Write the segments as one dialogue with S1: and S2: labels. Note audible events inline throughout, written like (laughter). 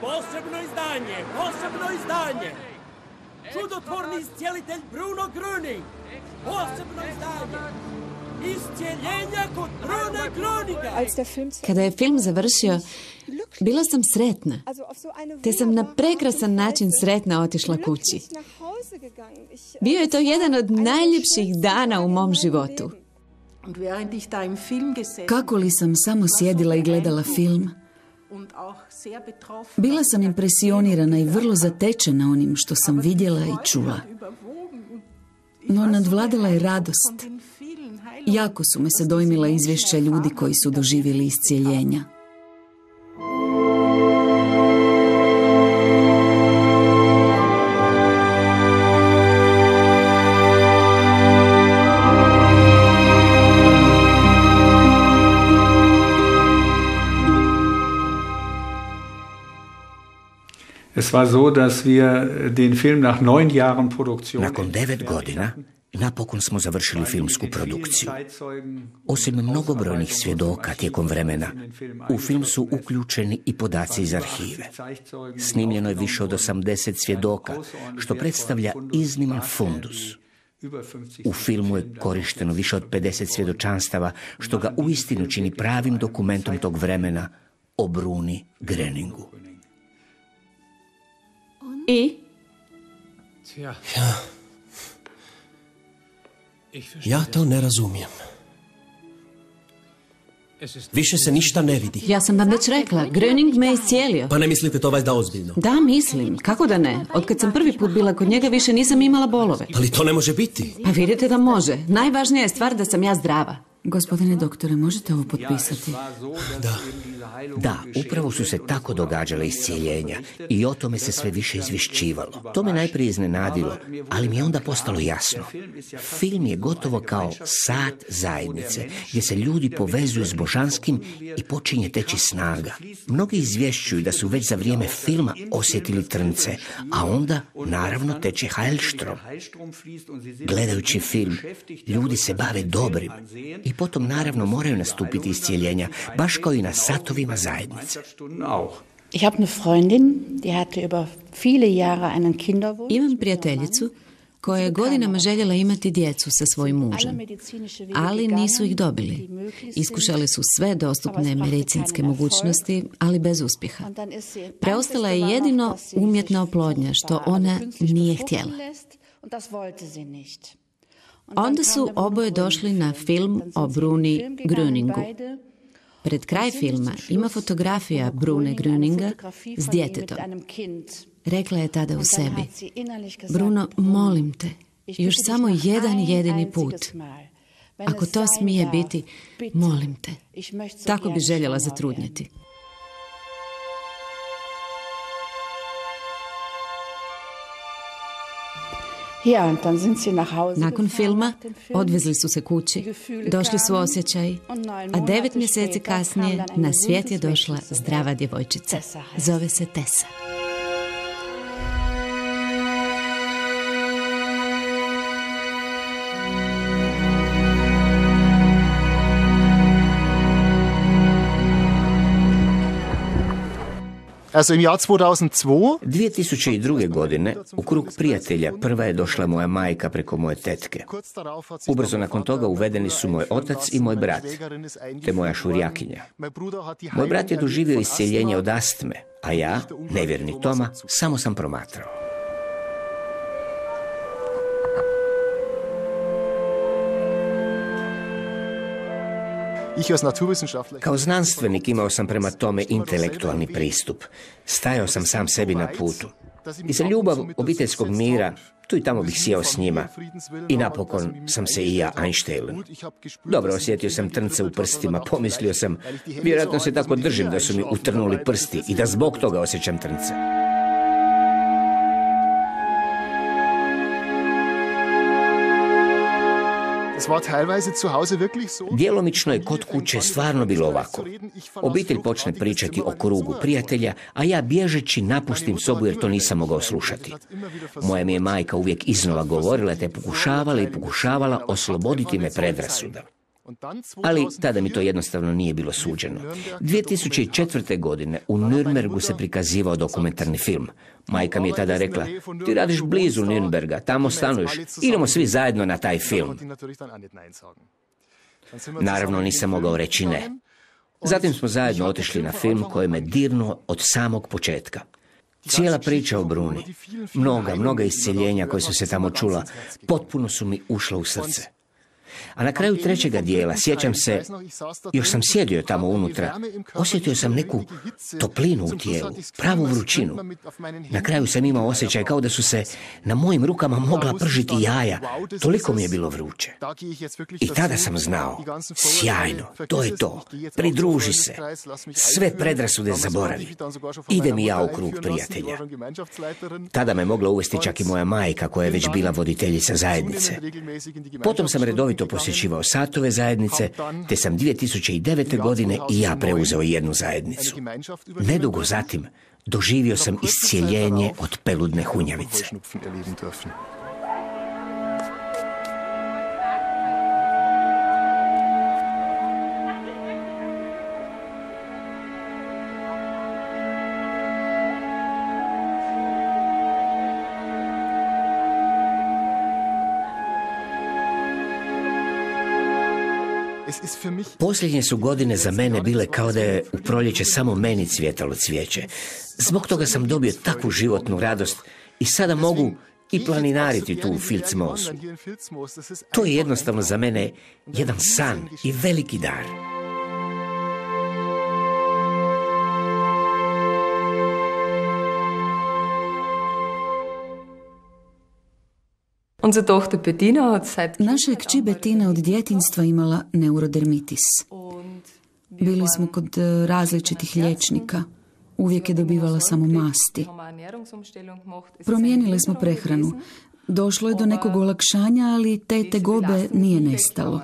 S1: Posebno izdanje, posebno izdanje. Čudotvorni iscijelitelj Bruno Gröning. Posebno izdanje.
S2: Kada je film završio, bila sam sretna. Te sam na prekrasan način sretna otišla kući. Bio je to jedan od najljepših dana u mom životu. Kako li sam samo sjedila i gledala film, bila sam impresionirana i vrlo zatečena onim što sam vidjela i čula. No nadvladala je radost. Jako su me se dojmila izvješća ljudi koji su doživjeli iscijeljenja.
S3: Es war so, dass wir den Film nach neun Jahren Produktion
S4: Nakon devet godina napokon smo završili filmsku produkciju. Osim mnogobrojnih svjedoka tijekom vremena, u film su uključeni i podaci iz arhive. Snimljeno je više od 80 svjedoka, što predstavlja izniman fundus. U filmu je korišteno više od 50 svjedočanstava, što ga uistinu čini pravim dokumentom tog vremena o Bruni Greningu.
S2: I?
S5: Ja. Ja to ne razumijem. Više se ništa ne vidi.
S2: Ja sam vam već rekla, Gröning me iscijelio.
S5: Pa ne mislite to valjda ozbiljno?
S2: Da, mislim. Kako da ne? Od sam prvi put bila kod njega više nisam imala bolove.
S5: Ali to ne može biti.
S2: Pa vidite da može. Najvažnija je stvar da sam ja zdrava. Gospodine doktore, možete ovo potpisati?
S5: Da.
S4: Da, upravo su se tako događale iscijeljenja i o tome se sve više izvješćivalo. To me najprije iznenadilo, ali mi je onda postalo jasno. Film je gotovo kao sat zajednice, gdje se ljudi povezuju s božanskim i počinje teći snaga. Mnogi izvješćuju da su već za vrijeme filma osjetili trnce, a onda, naravno, teče Heilstrom. Gledajući film, ljudi se bave dobrim i potom naravno moraju nastupiti iscijeljenja, baš kao i na satovima zajednice.
S6: Ich habe eine Freundin, die hatte über viele Jahre einen Kinderwunsch.
S2: Imam prijateljicu koja je godinama željela imati djecu sa svojim mužem, ali nisu ih dobili. Iskušali su sve dostupne medicinske mogućnosti, ali bez uspjeha. Preostala je jedino umjetna oplodnja, što ona nije htjela. Onda su oboje došli na film o Bruni Gröningu. Pred kraj filma ima fotografija Brune Gröninga s djetetom. Rekla je tada u sebi, Bruno, molim te, još samo jedan jedini put. Ako to smije biti, molim te. Tako bi željela zatrudnjeti. Nakon filma odvezli su se kući, došli su osjećaji, a devet mjeseci kasnije na svijet je došla zdrava djevojčica. Zove se Tessa.
S7: Also im Jahr 2002
S4: 2002. godine u krug prijatelja prva je došla moja majka preko moje tetke. Ubrzo nakon toga uvedeni su moj otac i moj brat, te moja šurjakinja. Moj brat je doživio iscijeljenje od astme, a ja, nevjerni Toma, samo sam promatrao. Kao znanstvenik imao sam prema tome intelektualni pristup. Stajao sam sam sebi na putu. I za ljubav obiteljskog mira, tu i tamo bih sjeo s njima. I napokon sam se i ja Einstein. Dobro, osjetio sam trnce u prstima, pomislio sam, vjerojatno se tako držim da su mi utrnuli prsti i da zbog toga osjećam trnce. Djelomično je kod kuće stvarno bilo ovako. Obitelj počne pričati o krugu prijatelja, a ja bježeći napustim sobu jer to nisam mogao slušati. Moja mi je majka uvijek iznova govorila te pokušavala i pokušavala osloboditi me predrasuda. Ali tada mi to jednostavno nije bilo suđeno. 2004. godine u Nürnbergu se prikazivao dokumentarni film. Majka mi je tada rekla, ti radiš blizu Nürnberga, tamo stanuješ, idemo svi zajedno na taj film. Naravno nisam mogao reći ne. Zatim smo zajedno otišli na film koji me dirnuo od samog početka. Cijela priča o Bruni, mnoga, mnoga isceljenja koje su se tamo čula, potpuno su mi ušla u srce. A na kraju trećega dijela, sjećam se, još sam sjedio tamo unutra, osjetio sam neku toplinu u tijelu, pravu vrućinu. Na kraju sam imao osjećaj kao da su se na mojim rukama mogla pržiti jaja, toliko mi je bilo vruće. I tada sam znao, sjajno, to je to, pridruži se, sve predrasude zaboravi. Idem i ja u krug prijatelja. Tada me mogla uvesti čak i moja majka koja je već bila voditeljica zajednice. Potom sam redovito posjećivao satove zajednice, te sam 2009. godine i ja preuzeo jednu zajednicu. Nedugo zatim doživio sam iscijeljenje od peludne hunjavice. Posljednje su godine za mene bile kao da je u proljeće samo meni cvjetalo cvijeće. Zbog toga sam dobio takvu životnu radost i sada mogu i planinariti tu u Filcmosu. To je jednostavno za mene jedan san i veliki dar.
S8: Naša je kći Betina od djetinstva imala neurodermitis. Bili smo kod e, različitih liječnika. Uvijek je dobivala samo masti. Promijenili smo prehranu. Došlo je do nekog olakšanja, ali te tegobe nije nestalo.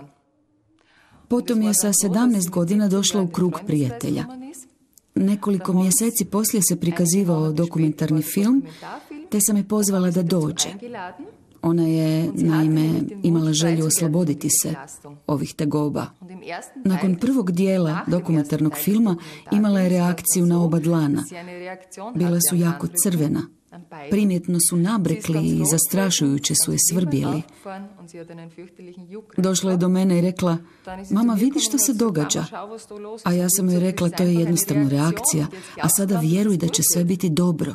S8: Potom je sa 17 godina došla u krug prijatelja. Nekoliko mjeseci poslije se prikazivao dokumentarni film, te sam je pozvala da dođe. Ona je, naime, imala želju osloboditi se ovih tegoba. Nakon prvog dijela dokumentarnog filma imala je reakciju na oba dlana. Bila su jako crvena. Primjetno su nabrekli i zastrašujuće su je svrbjeli. Došla je do mene i rekla, mama vidi što se događa. A ja sam joj rekla, to je jednostavno reakcija, a sada vjeruj da će sve biti dobro.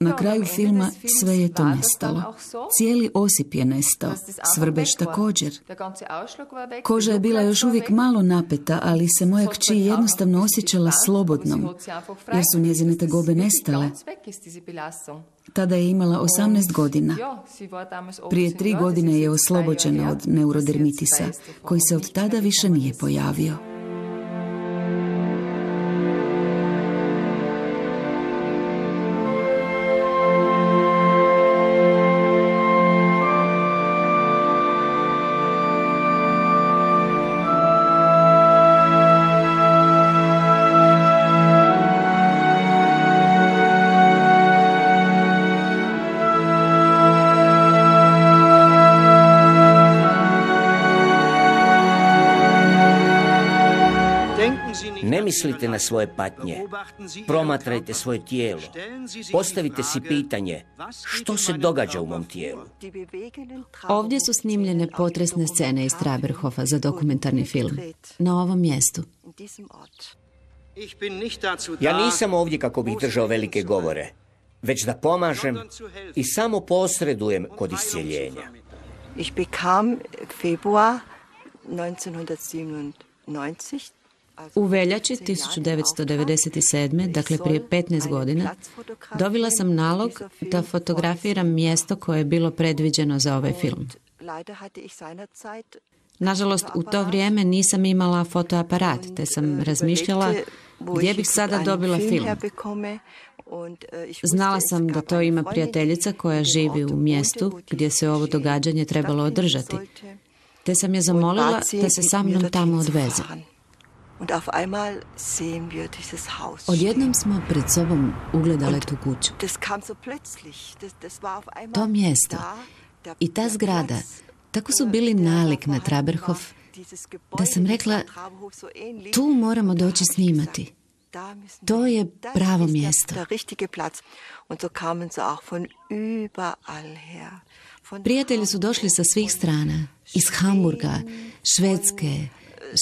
S8: Na kraju filma sve je to nestalo. Cijeli osip je nestao, svrbeć također. Koža je bila još uvijek malo napeta, ali se moja kći jednostavno osjećala slobodnom, jer su njezine tegobe nestale. Tada je imala 18 godina. Prije tri godine je oslobođena od neurodermitisa, koji se od tada više nije pojavio.
S4: Mislite na svoje patnje, promatrajte svoje tijelo, postavite si pitanje što se događa u mom tijelu.
S8: Ovdje su snimljene potresne scene iz Traberhofa za dokumentarni film. Na ovom mjestu.
S4: Ja nisam ovdje kako bih držao velike govore, već da pomažem i samo posredujem kod iscijeljenja.
S9: Ich bekam Februar 1997
S8: u veljači 1997. dakle prije 15 godina, dobila sam nalog da fotografiram mjesto koje je bilo predviđeno za ovaj film. Nažalost, u to vrijeme nisam imala fotoaparat, te sam razmišljala gdje bih sada dobila film. Znala sam da to ima prijateljica koja živi u mjestu gdje se ovo događanje trebalo održati, te sam je zamolila da se sa mnom tamo odveze. Odjednom smo pred sobom ugledale tu kuću.
S9: Das kam so plötzlich. Das, das war auf einmal
S8: to mjesto i ta zgrada tako su bili nalik na Traberhof
S2: da sam rekla tu moramo doći snimati. To je pravo mjesto. Prijatelji su došli sa svih strana, iz Hamburga, Švedske,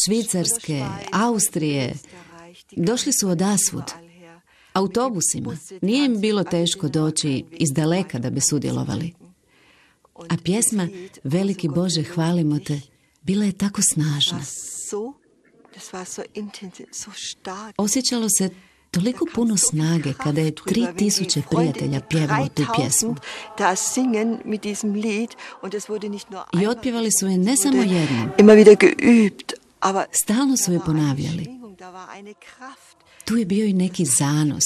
S2: Švicarske, Austrije. Došli su od asvud, autobusima. Nije im bilo teško doći iz daleka da bi sudjelovali. A pjesma Veliki Bože, hvalimo te, bila je tako snažna. Osjećalo se toliko puno snage kada je tri tisuće prijatelja pjevalo tu pjesmu. I otpjevali su je ne samo jednom. Stalno su je ponavljali. Tu je bio i neki zanos.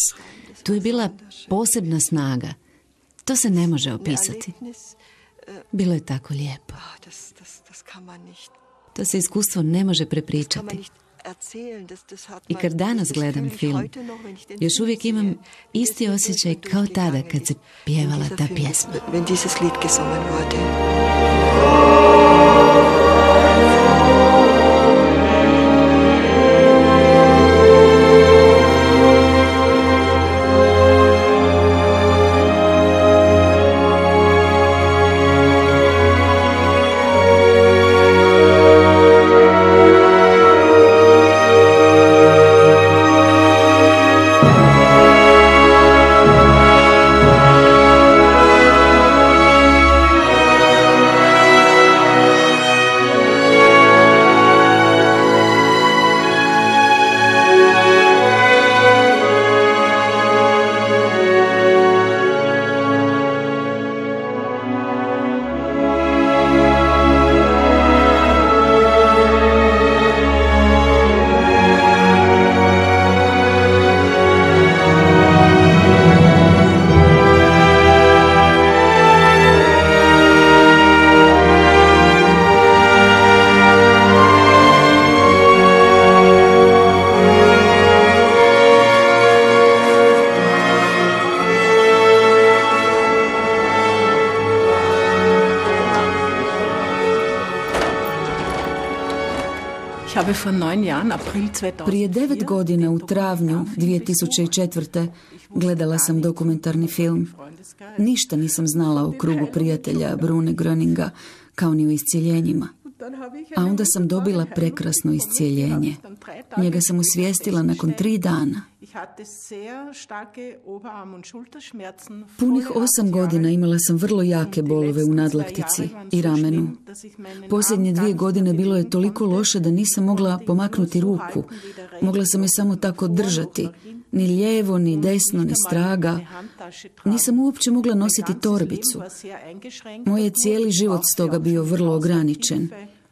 S2: Tu je bila posebna snaga. To se ne može opisati. Bilo je tako lijepo. To se iskustvo ne može prepričati. I kad danas gledam film, još uvijek imam isti osjećaj kao tada kad se pjevala ta pjesma.
S8: Prije devet godina u travnju 2004. gledala sam dokumentarni film. Ništa nisam znala o krugu prijatelja Brune Gröninga, kao ni o iscijeljenjima. A onda sam dobila prekrasno iscijeljenje. Njega sam usvijestila nakon tri dana. Punih osam godina imala sam vrlo jake bolove u nadlaktici i ramenu. Posljednje dvije godine bilo je toliko loše da nisam mogla pomaknuti ruku. Mogla sam je samo tako držati. Ni lijevo, ni desno, ni straga. Nisam uopće mogla nositi torbicu. Moj je cijeli život stoga bio vrlo ograničen.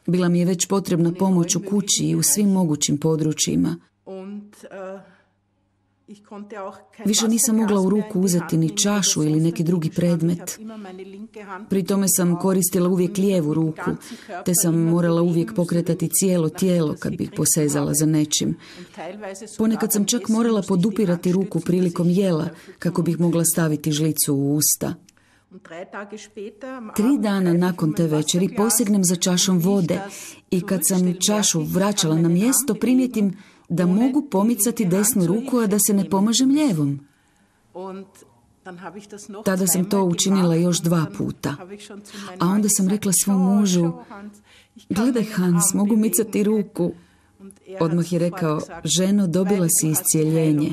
S8: Bila mi je već potrebna pomoć u kući i u svim mogućim područjima. Više nisam mogla u ruku uzeti ni čašu ili neki drugi predmet. Pri tome sam koristila uvijek lijevu ruku, te sam morala uvijek pokretati cijelo tijelo kad bih posezala za nečim. Ponekad sam čak morala podupirati ruku prilikom jela kako bih mogla staviti žlicu u usta. Tri dana nakon te večeri posegnem za čašom vode i kad sam čašu vraćala na mjesto primijetim da mogu pomicati desnu ruku, a da se ne pomažem lijevom. Tada sam to učinila još dva puta. A onda sam rekla svom mužu, gledaj Hans, mogu micati ruku. Odmah je rekao, ženo, dobila si iscijeljenje.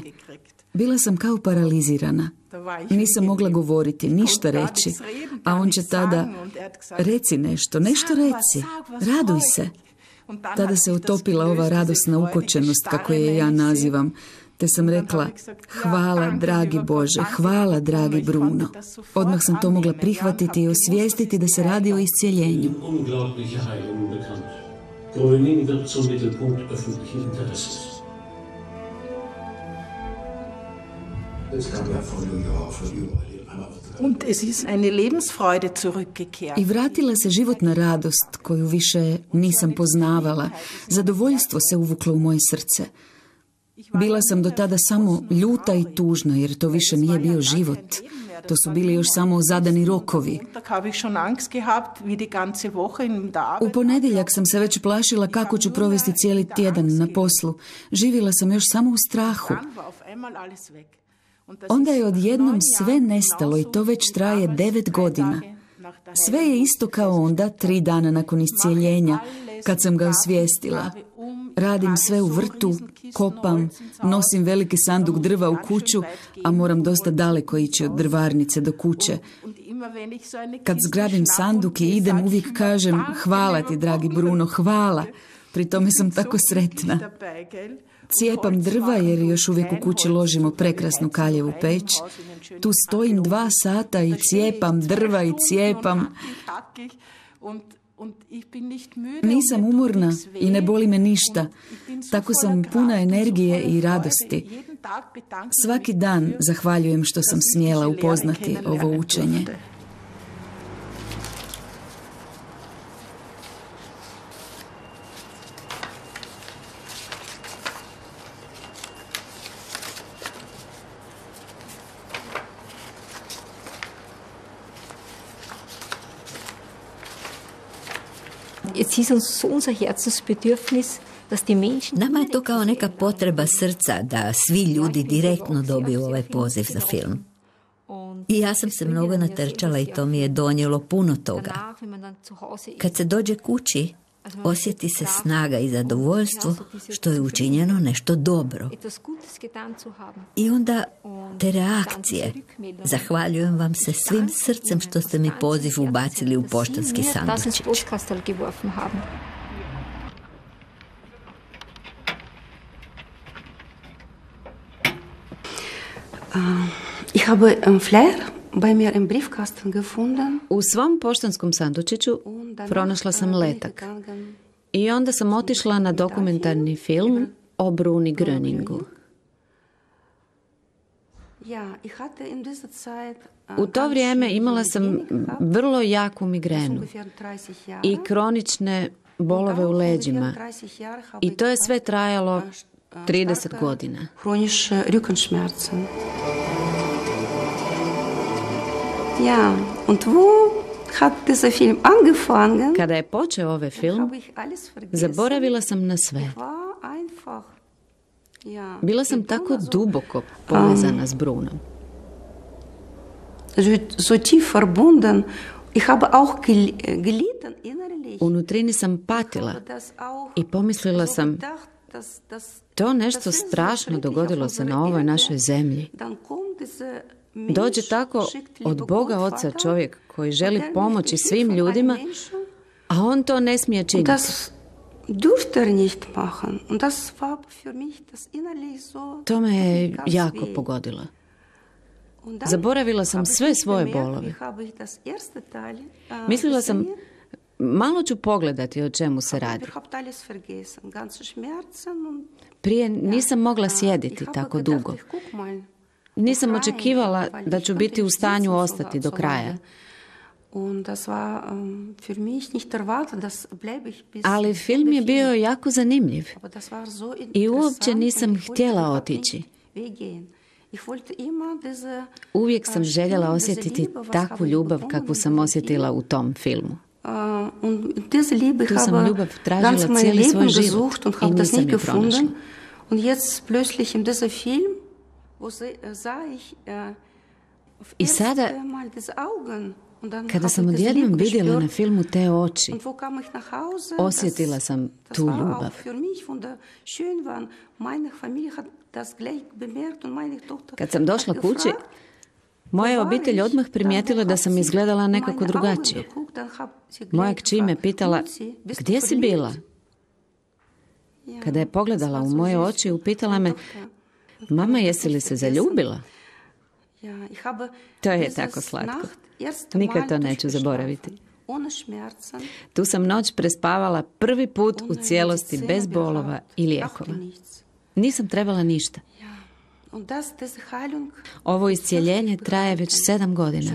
S8: Bila sam kao paralizirana. Nisam mogla govoriti, ništa reći. A on će tada, reci nešto, nešto reci, raduj se. Tada se utopila ova radosna ukočenost, kako je ja nazivam, te sam rekla, hvala dragi Bože, hvala dragi Bruno. Odmah sam to mogla prihvatiti i osvijestiti da se radi o iscijeljenju. I vratila se životna radost koju više nisam poznavala. Zadovoljstvo se uvuklo u moje srce. Bila sam do tada samo ljuta i tužna jer to više nije bio život. To su bili još samo zadani rokovi. U ponedjeljak sam se već plašila kako ću provesti cijeli tjedan na poslu. Živjela sam još samo u strahu. Onda je odjednom sve nestalo i to već traje devet godina. Sve je isto kao onda, tri dana nakon iscijeljenja, kad sam ga osvijestila. Radim sve u vrtu, kopam, nosim veliki sanduk drva u kuću, a moram dosta daleko ići od drvarnice do kuće. Kad zgrabim sanduk i idem, uvijek kažem hvala ti, dragi Bruno, hvala. Pri tome sam tako sretna. Cijepam drva jer još uvijek u kući ložimo prekrasnu kaljevu peć. Tu stojim dva sata i cijepam drva i cijepam. Nisam umorna i ne boli me ništa. Tako sam puna energije i radosti. Svaki dan zahvaljujem što sam smjela upoznati ovo učenje.
S10: Nama je to kao neka potreba srca da svi ljudi direktno dobiju ovaj poziv za film. I ja sam se mnogo natrčala i to mi je donijelo puno toga. Kad se dođe kući, osjeti se snaga i zadovoljstvo što je učinjeno nešto dobro. I onda te reakcije. Zahvaljujem vam se svim srcem što ste mi poziv ubacili u poštanski sandučić.
S6: Ich habe einen Flair bei mir im Briefkasten gefunden.
S2: U svom poštanskom sandučiću pronašla sam letak. I onda sam otišla na dokumentarni film o Bruni Gröningu. U to vrijeme imala sam vrlo jaku migrenu i kronične bolove u leđima. I to je sve trajalo 30 godina.
S6: Chronische Rückenschmerzen. Ja, und wo hat dieser Film angefangen?
S2: Kada je počeo ovaj film, zaboravila sam na sve. Bila sam tako duboko povezana s Brunom.
S6: So tief verbunden. Ich habe auch gelitten innerlich.
S2: Unutrini sam patila i pomislila sam to nešto strašno dogodilo se na ovoj našoj zemlji. Dođe tako od Boga Oca čovjek koji želi pomoći svim ljudima, a on to ne smije činiti. To me je jako pogodilo. Zaboravila sam sve svoje bolove. Mislila sam, malo ću pogledati o čemu se radi. Prije nisam mogla sjediti tako dugo. Nisam očekivala da ću biti u stanju ostati do kraja. Ali film je bio jako zanimljiv i uopće nisam htjela otići. Uvijek sam željela osjetiti takvu ljubav kakvu sam osjetila u tom filmu. Tu sam ljubav tražila cijeli svoj život i nisam je pronašla. I sada, kada sam odjednom vidjela na filmu te oči, osjetila sam tu ljubav. Kad sam došla kući, moja obitelj odmah primijetila da sam izgledala nekako drugačije. Moja kći me pitala, gdje si bila? Kada je pogledala u moje oči, upitala me, Mama, jesi li se zaljubila? To je tako slatko. Nikad to neću zaboraviti. Tu sam noć prespavala prvi put u cijelosti bez bolova i lijekova. Nisam trebala ništa. Ovo iscijeljenje traje već sedam godina.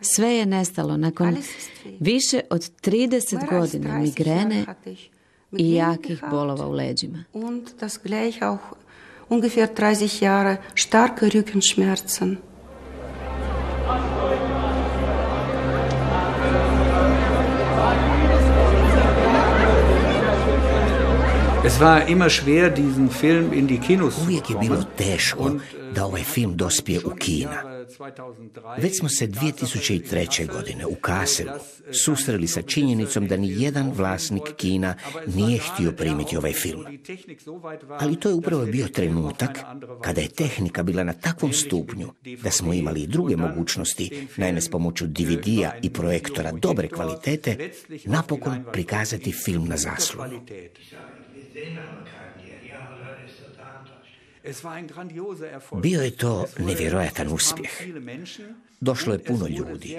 S2: Sve je nestalo nakon više od 30 godina migrene i jakih bolova u leđima
S6: ungefähr 30 Jahre starke Rückenschmerzen.
S3: Es war immer schwer, diesen Film in die Kinos zu
S4: Uvijek je bilo teško da ovaj film dospije u kina. Već smo se 2003. godine u Kaselu susreli sa činjenicom da ni jedan vlasnik kina nije htio primiti ovaj film. Ali to je upravo bio trenutak kada je tehnika bila na takvom stupnju da smo imali i druge mogućnosti, naime s pomoću DVD-a i projektora dobre kvalitete, napokon prikazati film na zaslonu. Bio je to nevjerojatan uspjeh. Došlo je puno ljudi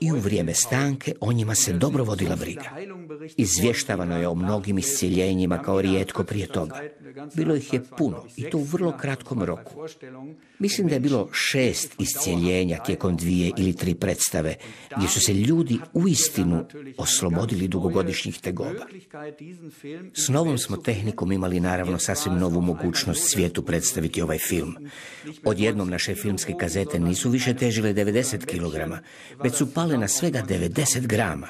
S4: i u vrijeme stanke o njima se dobro vodila briga. Izvještavano je o mnogim iscijeljenjima kao rijetko prije toga. Bilo ih je puno i to u vrlo kratkom roku. Mislim da je bilo šest iscijeljenja tijekom dvije ili tri predstave, gdje su se ljudi uistinu oslobodili dugogodišnjih tegoba. S novom smo tehnikom imali naravno sasvim novu mogućnost svijetu predstaviti ovaj film. Odjednom naše filmske kazete nisu više težile 90 kg, već su pale na svega 90 grama.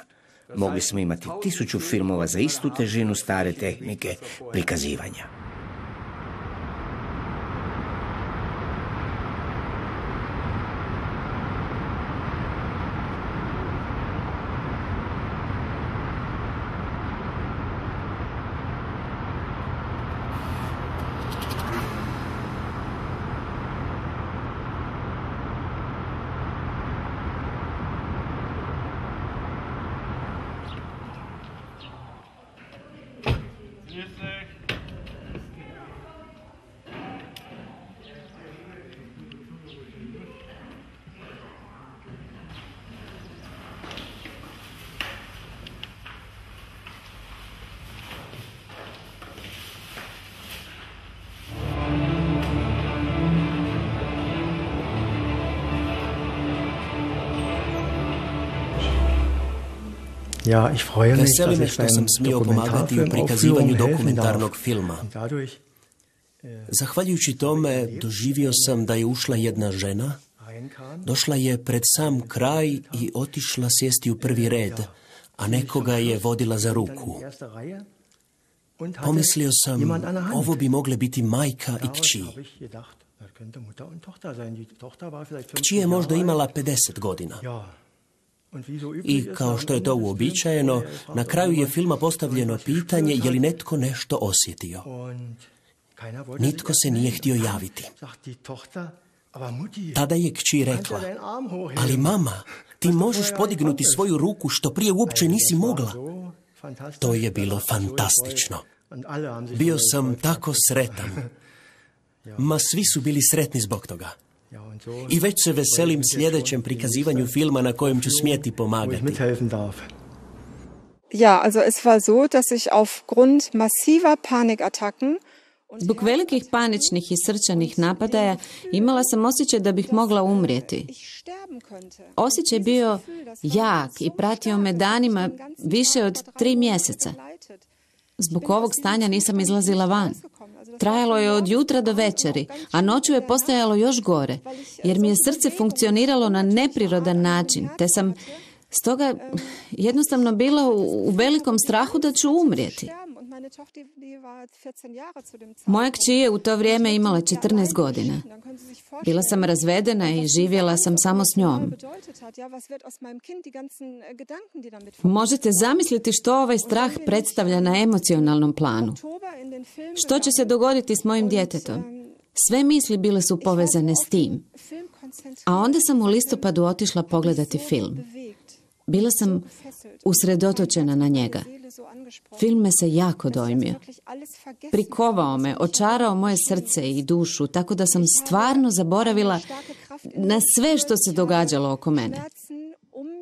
S4: Mogli smo imati tisuću filmova za istu težinu stare tehnike prikazivanja.
S11: Ja, ich freue mich,
S5: Veseli me
S11: ich
S5: što sam smio pomagati u prikazivanju dokumentarnog filma.
S11: Dadurch
S5: Zahvaljujući tome doživio sam da je ušla jedna žena, došla je pred sam kraj i otišla sjesti u prvi red, a nekoga je vodila za ruku. Pomislio sam, ovo bi mogle biti majka i kći.
S11: habe ich gedacht, das könnte Mutter und Tochter sein. Die Tochter war vielleicht 50
S5: Kći je možda imala
S11: alt.
S5: 50 godina. I kao što je to uobičajeno, na kraju je filma postavljeno pitanje je li netko nešto osjetio. Nitko se nije htio javiti. Tada je kći rekla, ali mama, ti možeš podignuti svoju ruku što prije uopće nisi mogla. To je bilo fantastično. Bio sam tako sretan. Ma svi su bili sretni zbog toga.
S11: Ja, und so
S5: I već se veselim sljedećem prikazivanju filma na kojem ću smjeti pomagati.
S12: Ja, also es war so, dass ich aufgrund massiver Panikattacken
S2: Zbog velikih paničnih i srčanih napadaja imala sam osjećaj da bih mogla umrijeti. Osjećaj je bio jak i pratio me danima više od tri mjeseca. Zbog ovog stanja nisam izlazila van. Trajalo je od jutra do večeri, a noću je postajalo još gore, jer mi je srce funkcioniralo na neprirodan način, te sam stoga jednostavno bila u, u velikom strahu da ću umrijeti.
S12: Und meine Tochter, die war 14 Jahre zu dem Zeitpunkt.
S2: Moja kći je u to vrijeme imala 14 godina. Bila sam razvedena i živjela sam samo s njom.
S12: äh,
S2: Možete zamisliti što ovaj strah predstavlja na emocionalnom planu. Što će se dogoditi s mojim djetetom? Sve misli bile su povezane s tim. A onda sam u listopadu otišla pogledati film. Bila sam usredotočena na njega. Film me se jako dojmio. Prikovao me, očarao moje srce i dušu, tako da sam stvarno zaboravila na sve što se događalo oko mene.
S12: Um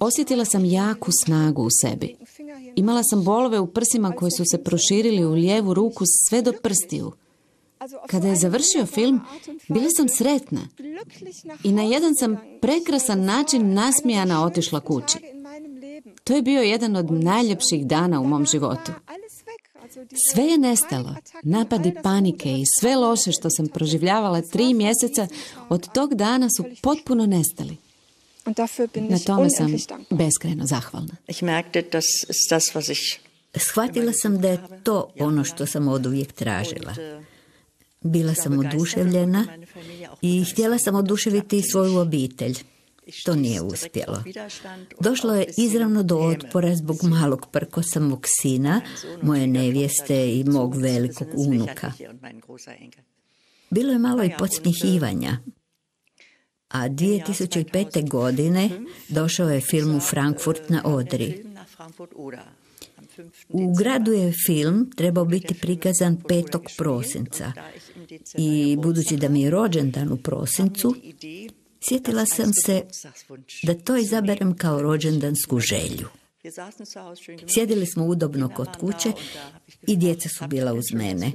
S2: Osjetila sam jaku snagu u sebi. Imala sam bolove u prsima koji su se proširili u lijevu ruku sve do prstiju. Kada je završio film, bila sam sretna i na jedan sam prekrasan način nasmijana otišla kući. To je bio jedan od najljepših dana u mom životu. Sve je nestalo, napadi panike i sve loše što sam proživljavala tri mjeseca od tog dana su potpuno nestali. Na tome sam beskrajno zahvalna.
S10: Shvatila sam da je to ono što sam od uvijek tražila. Bila sam oduševljena i htjela sam oduševiti svoju obitelj. To nije uspjelo. Došlo je izravno do otpora zbog malog prkosa mog sina, moje nevjeste i mog velikog unuka. Bilo je malo i podsmihivanja. A 2005. godine došao je film u Frankfurt na Odri. U gradu je film trebao biti prikazan 5. prosinca i budući da mi je rođendan u prosincu, sjetila sam se da to izaberem kao rođendansku želju. Sjedili smo udobno kod kuće i djeca su bila uz mene.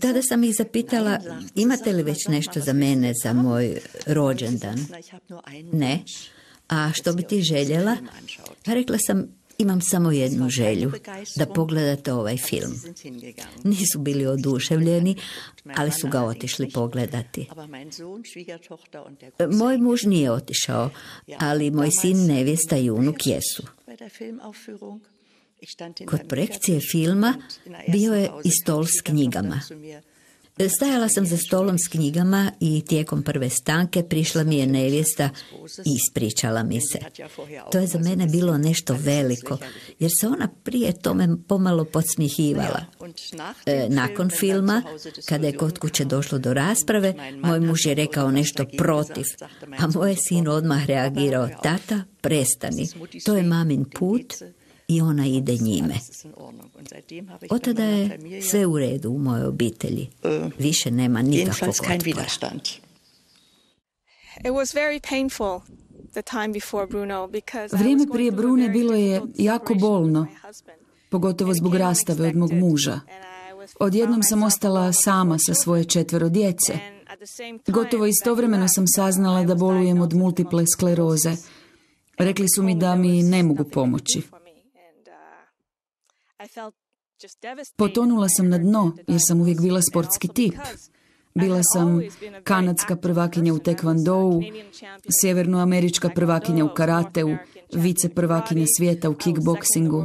S10: Tada sam ih zapitala, imate li već nešto za mene za moj rođendan? Ne. A što bi ti željela? Rekla sam, imam samo jednu želju, da pogledate ovaj film. Nisu bili oduševljeni, ali su ga otišli pogledati. Moj muž nije otišao, ali moj sin, nevjesta i unuk jesu. Kod projekcije filma bio je i stol s knjigama. Stajala sam za stolom s knjigama i tijekom prve stanke prišla mi je nevjesta i ispričala mi se. To je za mene bilo nešto veliko, jer se ona prije tome pomalo podsmihivala. E, nakon filma, kada je kod kuće došlo do rasprave, moj muž je rekao nešto protiv, a moj sin odmah reagirao, tata, prestani, to je mamin put i ona ide njime. Od tada je sve u redu u mojoj obitelji. Više nema nikakvog otpora.
S8: Vrijeme prije Brune bilo je jako bolno, pogotovo zbog rastave od mog muža. Odjednom sam ostala sama sa svoje četvero djece. Gotovo istovremeno sam saznala da bolujem od multiple skleroze. Rekli su mi da mi ne mogu pomoći. Potonula sam na dno jer sam uvijek bila sportski tip. Bila sam kanadska prvakinja u tekvandou, sjevernoamerička prvakinja u karateu, vice prvakinja svijeta u kickboksingu.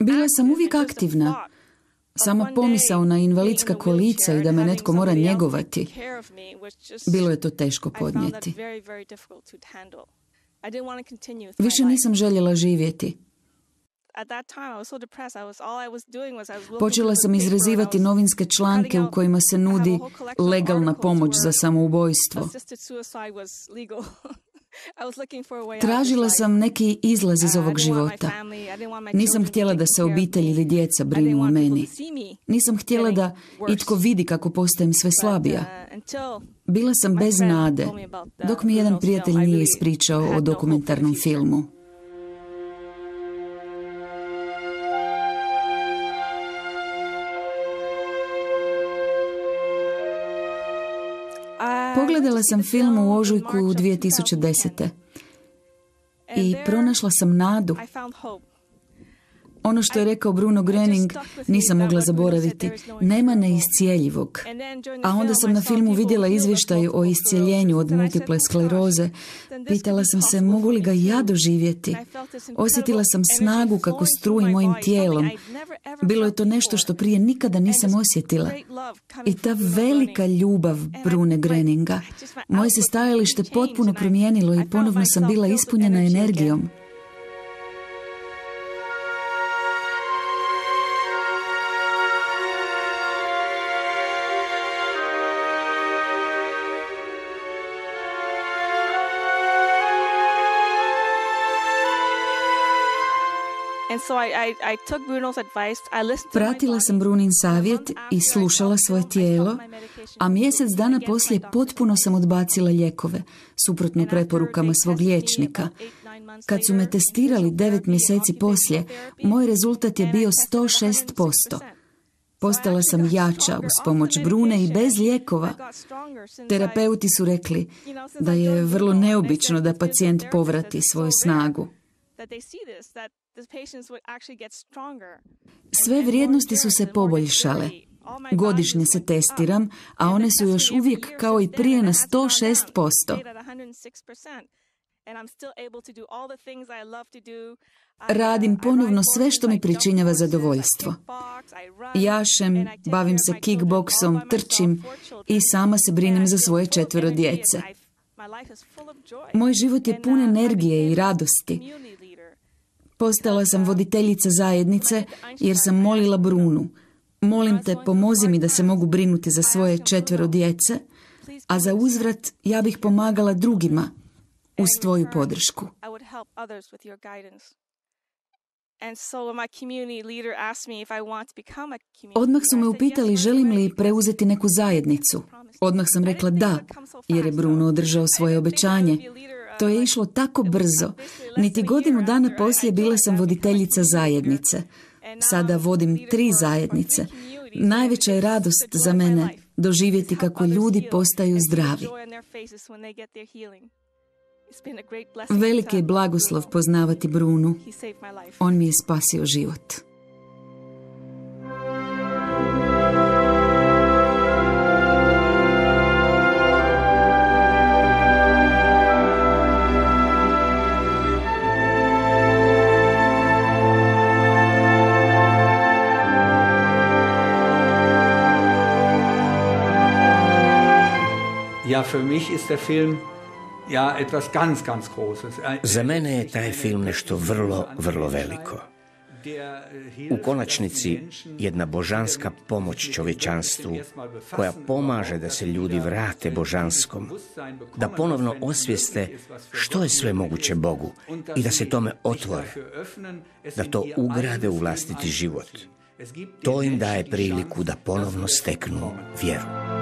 S8: Bila sam uvijek aktivna. Sama pomisao na invalidska kolica i da me netko mora njegovati. Bilo je to teško podnijeti. Više nisam željela živjeti. Počela sam izrazivati novinske članke u kojima se nudi legalna pomoć za samoubojstvo. (laughs) Tražila sam neki izlaz iz ovog života. Nisam htjela da se obitelj ili djeca brinu o meni. Nisam htjela da itko vidi kako postajem sve slabija. Uh, Bila sam bez nade, dok mi jedan prijatelj nije ispričao o dokumentarnom filmu. Pogledala sam film u ožujku 2010. I pronašla sam nadu. Ono što je rekao Bruno Gröning nisam mogla zaboraviti. Nema neiscijeljivog. A onda sam na filmu vidjela izvještaj o iscijeljenju od multiple skleroze. Pitala sam se mogu li ga ja doživjeti. Osjetila sam snagu kako struji mojim tijelom. Bilo je to nešto što prije nikada nisam osjetila. I ta velika ljubav Brune Greninga. Moje se stajalište potpuno promijenilo i ponovno sam bila ispunjena energijom. Pratila sam Brunin savjet i slušala svoje tijelo, a mjesec dana poslije potpuno sam odbacila lijekove, suprotno preporukama svog liječnika. Kad su me testirali devet mjeseci poslije, moj rezultat je bio 106%. Postala sam jača uz pomoć Brune i bez lijekova. Terapeuti su rekli da je vrlo neobično da pacijent povrati svoju snagu. Sve vrijednosti su se poboljšale. Godišnje se testiram, a one su još uvijek kao i prije na 106%. Radim ponovno sve što mi pričinjava zadovoljstvo. Jašem, bavim se kickboksom, trčim i sama se brinem za svoje četvero djece. Moj život je pun energije i radosti. Postala sam voditeljica zajednice jer sam molila Brunu. Molim te, pomozi mi da se mogu brinuti za svoje četvero djece, a za uzvrat ja bih pomagala drugima uz tvoju podršku. Odmah su me upitali želim li preuzeti neku zajednicu. Odmah sam rekla da, jer je Bruno održao svoje obećanje. To je išlo tako brzo. Niti godinu dana poslije bila sam voditeljica zajednice. Sada vodim tri zajednice. Najveća je radost za mene doživjeti kako ljudi postaju zdravi. Veliki je blagoslov poznavati Brunu. On mi je spasio život.
S3: Für mich ist der Film ja etwas ganz, ganz Großes.
S4: Za mene je taj film nešto vrlo, vrlo veliko. U konačnici jedna božanska pomoć čovječanstvu koja pomaže da se ljudi vrate božanskom, da ponovno osvijeste što je sve moguće Bogu i da se tome otvore, da to ugrade u vlastiti život. To im daje priliku da ponovno steknu vjeru.